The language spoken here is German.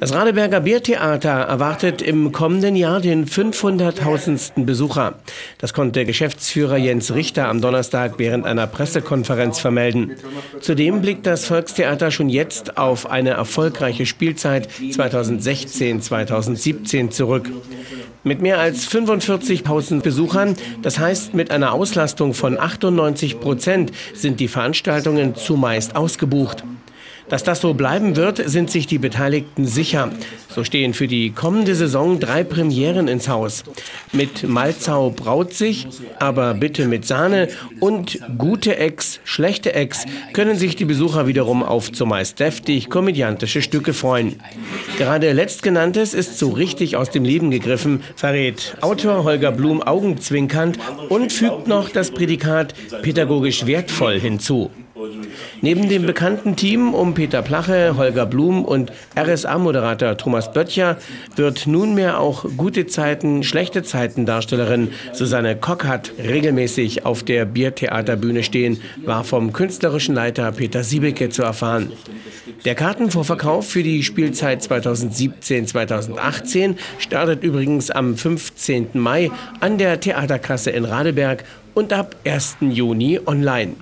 Das Radeberger Biertheater erwartet im kommenden Jahr den 500.000. Besucher. Das konnte Geschäftsführer Jens Richter am Donnerstag während einer Pressekonferenz vermelden. Zudem blickt das Volkstheater schon jetzt auf eine erfolgreiche Spielzeit 2016-2017 zurück. Mit mehr als 45.000 Besuchern, das heißt mit einer Auslastung von 98 Prozent, sind die Veranstaltungen zumeist ausgebucht. Dass das so bleiben wird, sind sich die Beteiligten sicher. So stehen für die kommende Saison drei Premieren ins Haus. Mit Malzau braut sich, aber bitte mit Sahne und gute Ex, schlechte Ex können sich die Besucher wiederum auf zumeist deftig komödiantische Stücke freuen. Gerade letztgenanntes ist so richtig aus dem Leben gegriffen, verrät Autor Holger Blum augenzwinkernd und fügt noch das Prädikat pädagogisch wertvoll hinzu. Neben dem bekannten Team um Peter Plache, Holger Blum und RSA-Moderator Thomas Böttcher wird nunmehr auch gute Zeiten, schlechte Zeiten Darstellerin Susanne Kockhardt regelmäßig auf der Biertheaterbühne stehen, war vom künstlerischen Leiter Peter Siebeke zu erfahren. Der Kartenvorverkauf für die Spielzeit 2017-2018 startet übrigens am 15. Mai an der Theaterkasse in Radeberg und ab 1. Juni online.